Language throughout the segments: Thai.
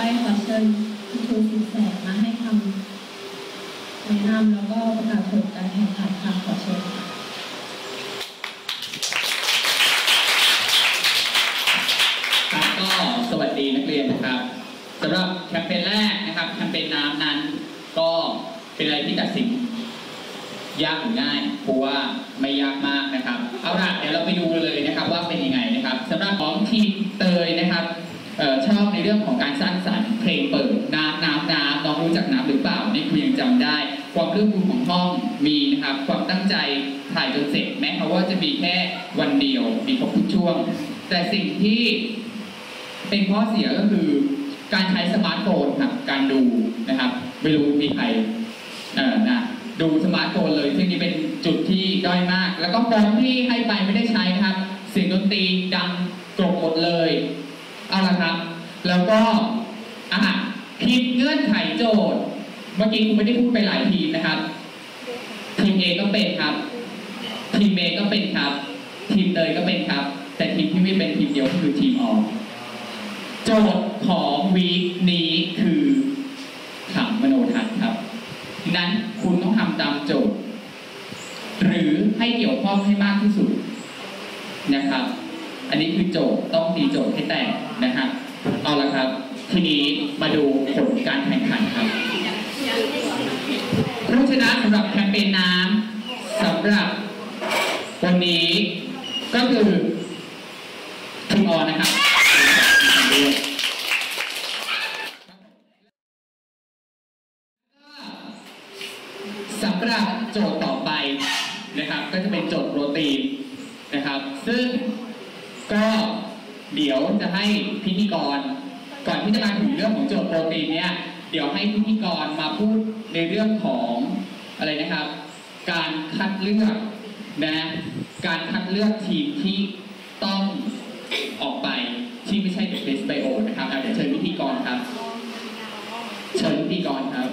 ไปขอเชิญคุณครูสินแสมาให้คำแนะนำแล้วก็ประกาศผลการแข่งขันค่ะขอเชิญค่ะครับก็สวัสดีนักเรียนนะครับสำหรับแคมเปญแรกนะครับแคมเปญน้ำนั้น ก็เป็นอะไรที่ตัดสินยากหรือง่ายเพราะว่าไม่ยากมากนะครับ เอาล่ะเดี๋ยวเราไปดูเลยนะครับว่าเป็นยังไงนะครับสำหรับของทีมเตยนะครับ ชอบในเรื่องของการสร้างสรรค์เพลงเปิดน้ำน้ำน้ำน้องรู้จักน้ำหรือเปล่านี่คุณยังจำได้ ความร่วมมือของห้องมีนะครับ ความตั้งใจถ่ายจนเสร็จแม้เขาว่าจะมีแค่วันเดียวมีครบทุกช่วง แต่สิ่งที่เป็นข้อเสียก็คือการใช้สมาร์ทโฟนครับการดูนะครับ ไม่รู้มีใครเอ่อนะดูสมาร์ทโฟนเลย ซึ่งนี่เป็นจุดที่ด้อยมาก แล้วก็ฟอนต์ที่ให้ไปไม่ได้ใช้นะครับเสียงดนตรีดังกรบหมดเลย เอาละครับ แล้วก็อะผิดเงื่อนไขโจทย์ เมื่อกี้คุณไม่ได้พูดไปหลายทีมนะครับทีมเอก็เป็นครับทีมเอก็เป็นครับทีมเตยก็เป็นครับ แต่ทีมที่ไม่เป็นทีมเดียวคือทีมออโจทย์ของวีคนี้คือขำมโนทัศน์ครับนั้นคุณต้องทำตามโจทย์ หรือให้เกี่ยวข้องให้มากที่สุดนะครับ อันนี้คือโจทย์ต้องตีโจทย์ให้แตกนะครับเอาละครับ ทีนี้มาดูผลการแข่งขันครับผู้ชนะสำหรับแคมเปญน้ำสำหรับวันนี้ก็คือทีมออนนะครับสำหรับโจทย์ต่อไปนะครับ ก็จะเป็นโจทย์โปรตีนนะครับ ซึ่ง ก็เดี๋ยวจะให้พิธีกร ก่อนที่จะมาถึงเรื่องของโจทย์โปรตีนเนี่ยเดี๋ยวให้พิธีกรมาพูดในเรื่องของอะไรนะครับ การคัดเลือกนะการคัดเลือกทีมที่ต้องออกไปที่ไม่ใช่เดสไบโอะเดี๋ยวเชิญพิธีกรครับ เชิญพิธีกรครับ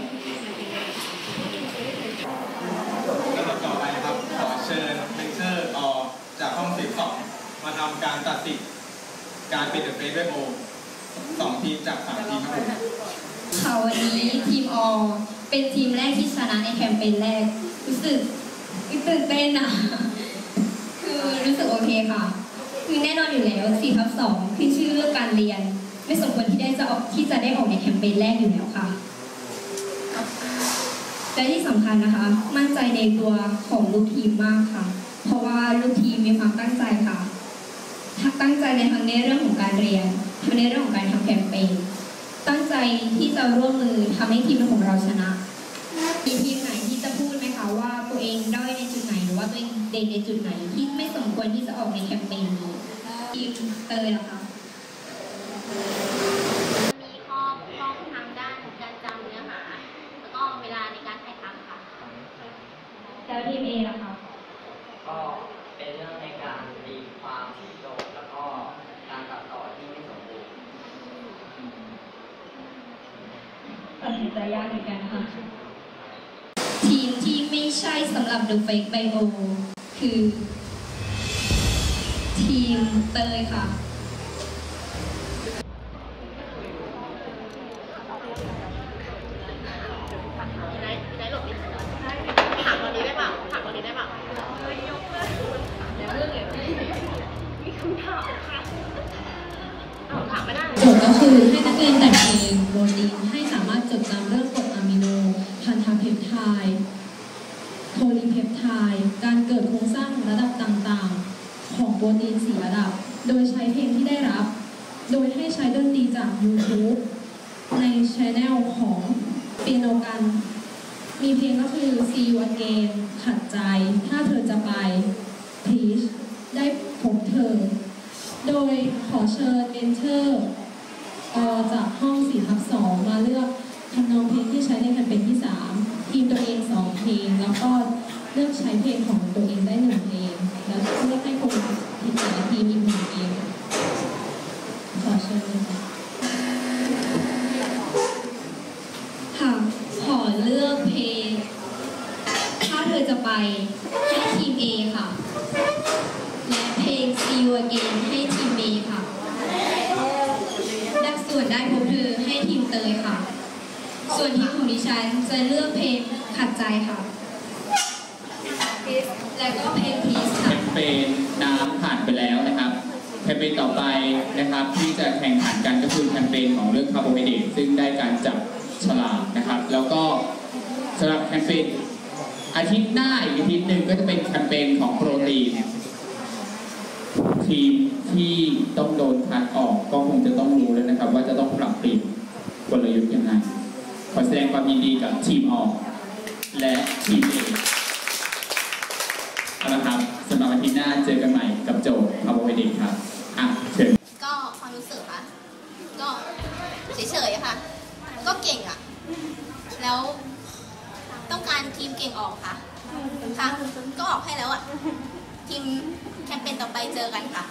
ลำดับต่อไปนะครับ ขอเชิญ lecturer ออจากห้องสิบสองมาทำ การตัดสินการเป็น The Face Bio สองทีมจากสามทีมครับผมค่ะวันนี้ทีมออเป็นทีมแรกที่ชนะในแคมเปญแรก รู้สึกตื่นเต้นอะคือรู้สึกโอเคค่ะ คือแน่นอนอยู่แล้ว4ทับ2ขึ้นชื่อเรื่องการเรียน ไม่สมควรที่ได้จะออกที่จะได้ออกในแคมเปญแรกอยู่แล้วค่ะและที่สำคัญนะคะ มั่นใจในตัวของลูกทีมมากค่ะ เพราะว่าลูกทีมมีความตั้งใจค่ะ ตั้งใจในทั้งในเรื่องของการเรียนทั้งในเรื่องของการทำแคมเปญตั้งใจที่จะร่วมมือทำให้ทีมของเราชนะมีทีมไหนที่จะพูดไหมคะว่าตัวเองด้อยในจุดไหนหรือว่าตัวเองเด่นในจุดไหนที่ไม่สมควรที่จะออกในแคมเปญนี้ทีมเตยเหรอคะ มีข้อบกพร่องทางด้านการจำเนื้อหา แล้วก็เวลาในการถ่ายทำค่ะ แล้วทีมเอล่ะคะ ก็เป็นเรื่องในการตีความโจทย์แล้วก็การตัดต่อที่ไม่สมบูรณ์ ตัดสินใจยากเหมือนกันค่ะ ทีมที่ไม่ใช่สำหรับ The Fake Bio คือ ทีมเตยค่ะพี่ไนท์พี่ไนท์หลบดิถามตอนนี้ได้เปล่าถามตอนนี้ได้เปล่าเดี๋ยวเรื่องเดี๋ยวมีคำถามค่ะเอาถามไม่ได้โจทย์ก็คือให้นักเรียนแต่งเพลงโปรตีนให้สามารถจดจำเรื่องกรดอะมิโน พันธะเพปไทด์ โพลีเพปไทด์การเกิดโครงสร้างระดับต่างๆ ของโปรตีนสี่ระดับ โดยใช้เพลงที่ได้รับ โดยให้ใช้ดนตรีจาก YouTube ในช anel ของเปียโนกัน มีเพลงก็คือ See You Again ขัดใจ ถ้าเธอจะไป Please ได้พบเธอ โดยขอเชิญเมนเทอร์จากห้อง4ทับ2มาเลือก ทำนองเพลงที่ใช้ในแคมเปญที่ 3 ทีมตัวเอง 2 เพลง แล้วก็เลือกใช้เพลงของตัวเองได้หนึ่งเพลง แล้วเลือกให้คนทีมแต่ละทีมอีกหนึ่งเพลงขอเชิญเลยค่ะค่ะขอเลือกเพลง ถ้าเธอจะไปให้ทีม A ค่ะ และเพลง See You Again ให้ทีม B ค่ะและส่วนได้พบเธอให้ทีมเตยค่ะ ส่วนทีมของดิฉันจะเลือกเพลงขัดใจค่ะ และก็เพลง Please แคค่ะมเปญน้ำผ่านไปแล้วนะครับ แคมเปญต่อไปนะครับ ที่จะแข่งขันกันก็คือแคมเปญของเรื่องคาร์โบไฮเดรตซึ่งได้การจับฉลากนะครับ แล้วก็สำหรับแคมเปญอาทิตย์หน้าอีกอาทิตย์หนึ่งก็จะเป็นแคมเปญของโปรตีนทีมที่ต้องโดนคัดออกก็คง และทีมเอเอาละครับสำหรับอาทิตย์หน้าเจอกันใหม่กับโจทย์คาร์โบไฮเดรตครับอะเชิญก็ความรู้สึกค่ะก็เฉยๆค่ะ ก็เก่งอะ แล้วต้องการทีมเก่งออกค่ะ ค่ะ ก็ออกให้แล้วอะ ทีมแคมเปญต่อไปเจอกันค่ะ